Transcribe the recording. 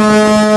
Música